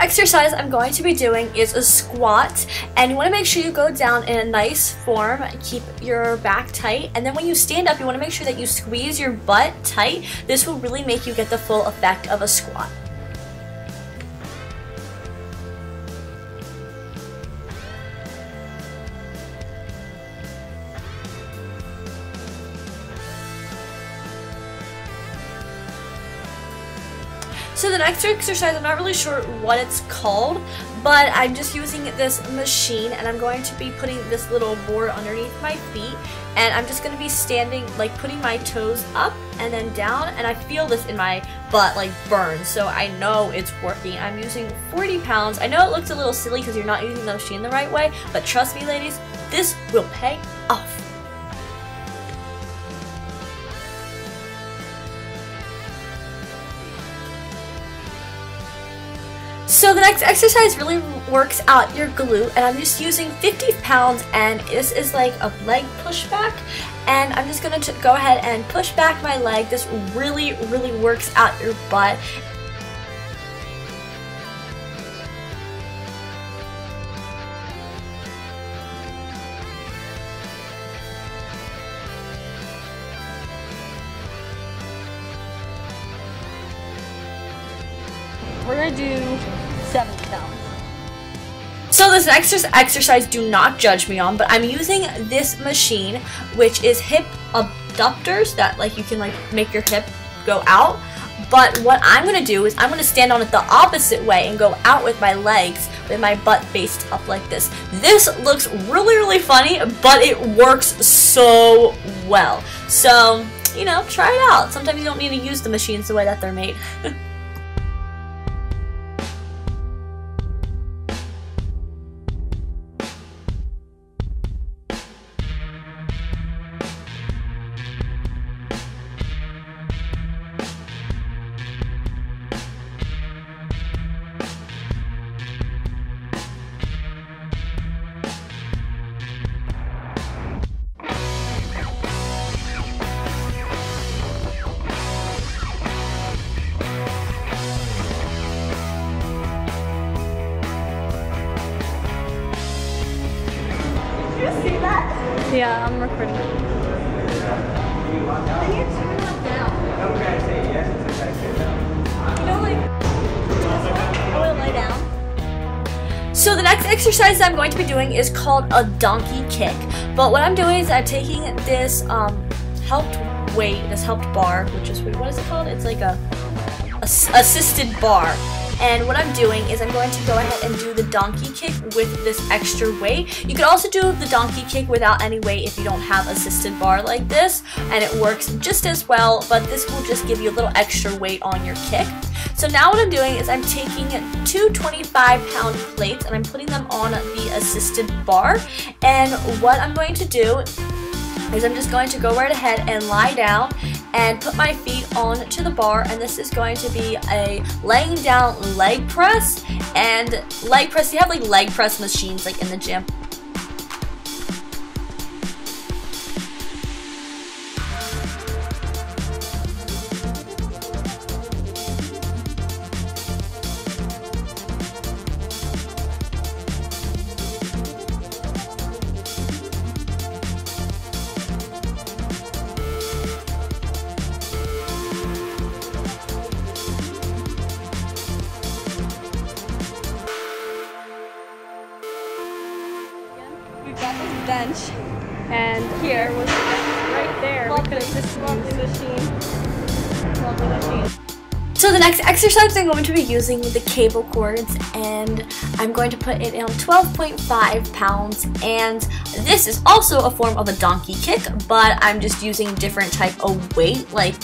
exercise I'm going to be doing is a squat and you want to make sure you go down in a nice form, keep your back tight and then when you stand up you want to make sure that you squeeze your butt tight. This will really make you get the full effect of a squat. So the next exercise, I'm not really sure what it's called, but I'm just using this machine and I'm going to be putting this little board underneath my feet and I'm just going to be standing, like putting my toes up and then down and I feel this in my butt like burn so I know it's working. I'm using 40 pounds. I know it looks a little silly because you're not using the machine the right way, but trust me ladies, this will pay off. So the next exercise really works out your glute and I'm just using 50 pounds and this is like a leg pushback and I'm just going to go ahead and push back my leg. This really, really works out your butt We're gonna do 70 pounds. So this next exercise, do not judge me on, but I'm using this machine, which is hip abductors that like you can like make your hip go out. But what I'm gonna do is I'm gonna stand on it the opposite way and go out with my legs with my butt faced up like this. This looks really, really funny, but it works so well. So, you know, try it out. Sometimes you don't need to use the machines the way that they're made. Yeah, I'm recording. So the next exercise I'm going to be doing is called a donkey kick. But what I'm doing is I'm taking this um, helped weight, this helped bar, which is, what is it called? It's like a, a assisted bar. And what I'm doing is I'm going to go ahead and do the donkey kick with this extra weight. You could also do the donkey kick without any weight if you don't have an assisted bar like this. And it works just as well, but this will just give you a little extra weight on your kick. So now what I'm doing is I'm taking two 25 pound plates and I'm putting them on the assisted bar. And what I'm going to do is I'm just going to go right ahead and lie down and put my feet onto the bar and this is going to be a laying down leg press and leg press you have like leg press machines like in the gym bench, and here was right there. The. So the next exercise I'm going to be using the cable cords and I'm going to put it on 12.5 pounds and this is also a form of a donkey kick but I'm just using different type of weight like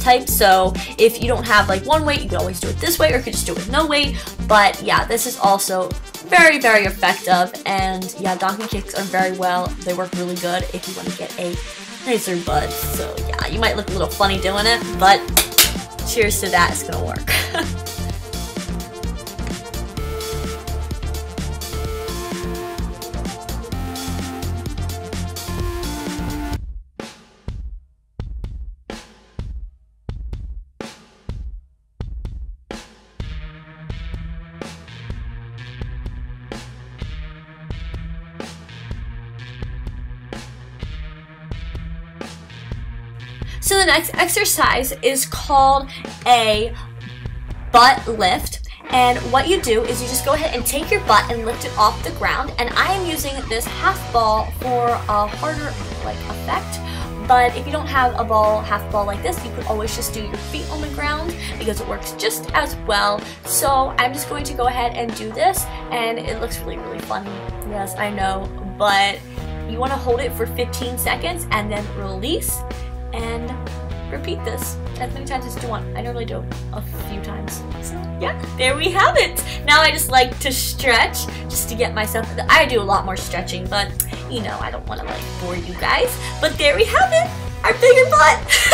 type so if you don't have like one weight you can always do it this way or you could just do it with no weight but yeah this is also very very effective. And yeah donkey kicks are very well. They work really good if you want to get a nicer butt. So yeah you might look a little funny doing it but cheers to that, it's gonna work. So the next exercise is called a butt lift. And what you do is you just go ahead and take your butt and lift it off the ground. And I am using this half ball for a harder like effect. But if you don't have a ball, half ball like this, you could always just do your feet on the ground because it works just as well. So I'm just going to go ahead and do this and it looks really, really funny. Yes, I know, but you want to hold it for 15 seconds and then release and repeat this as many times as you want. I normally do a few times. So yeah, there we have it. Now I just like to stretch just to get myself, I do a lot more stretching, but you know, I don't want to like bore you guys. But there we have it, our bigger butt.